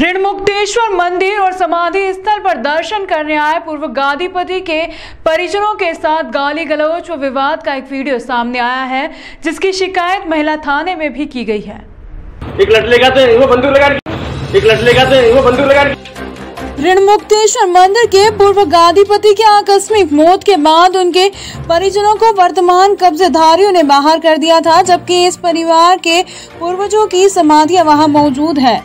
ऋणमुक्तेश्वर मंदिर और समाधि स्थल पर दर्शन करने आए पूर्व गादीपति के परिजनों के साथ गाली गलौच व विवाद का एक वीडियो सामने आया है जिसकी शिकायत महिला थाने में भी की गई है। एक लट लेगा तो वो बंदूक लगा एक लट लेगा तो वो बंदूक लगा के- ऋणमुक्तेश्वर मंदिर के पूर्व गादीपति की आकस्मिक मौत के बाद उनके परिजनों को वर्तमान कब्जेधारियों ने बाहर कर दिया था जबकि इस परिवार के पूर्वजों की समाधियाँ वहाँ मौजूद है।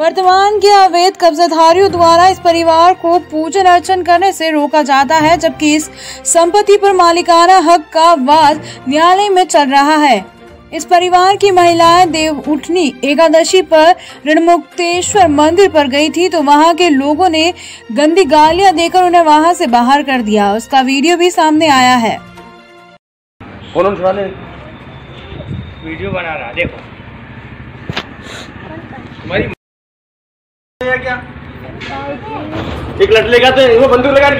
वर्तमान के अवैध कब्जाधारियों द्वारा इस परिवार को पूजन अर्चन करने से रोका जाता है जबकि इस संपत्ति पर मालिकाना हक का वाद न्यायालय में चल रहा है। इस परिवार की महिलाएँ देव उठनी एकादशी पर ऋणमुक्तेश्वर मंदिर पर गई थी तो वहाँ के लोगों ने गंदी गालियाँ देकर उन्हें वहाँ से बाहर कर दिया। उसका वीडियो भी सामने आया है। वीडियो बना रहा देखो। एक लट लेगा तो बंदूक लगा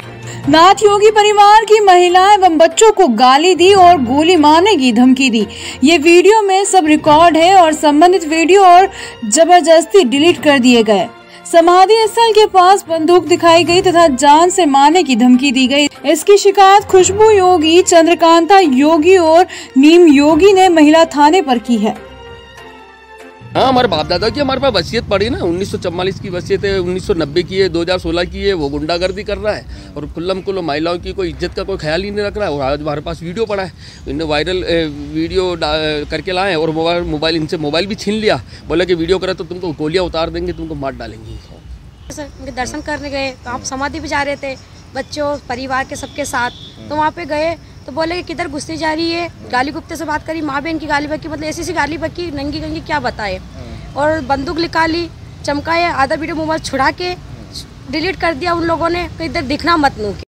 नाथ योगी परिवार की महिलाएँ एवं बच्चों को गाली दी और गोली मारने की धमकी दी। ये वीडियो में सब रिकॉर्ड है और संबंधित वीडियो और ज़बरदस्ती डिलीट कर दिए गए। समाधि स्थल के पास बंदूक दिखाई गई तथा जान से मारने की धमकी दी गई। इसकी शिकायत खुशबू योगी, चंद्रकांता योगी और नीम योगी ने महिला थाने पर की है। हाँ हमारे बाप दादा की हमारे पास वसीयत पड़ी ना। 1944 की वसीयत है 1990 की है 2016 की है वो गुंडागर्दी कर रहा है और खुल्लम खुल्लो महिलाओं की कोई इज़्ज़त का कोई ख्याल ही नहीं रख रहा है। और आज हमारे पास वीडियो पड़ा है। इन्हें वायरल वीडियो करके लाए और मोबाइल मोबाइल इनसे मोबाइल भी छीन लिया। बोला कि वीडियो करा तो तुमको गोलियाँ उतार देंगे तुमको मार डालेंगे। सर, उनके दर्शन करने गए तो आप समाधि भी जा रहे थे बच्चों परिवार के सबके साथ। तो वहाँ पे गए तो बोले कि किधर घुसती जा रही है? गाली गुप्ते से बात करी माँ बहन की गाली बक्की मतलब ऐसी ऐसी गाली बक्की नंगी गंगी क्या बताए? और बंदूक निकाली चमकाए आधा वीडियो मोबाइल छुड़ा के डिलीट कर दिया उन लोगों ने कि इधर दिखना मत नू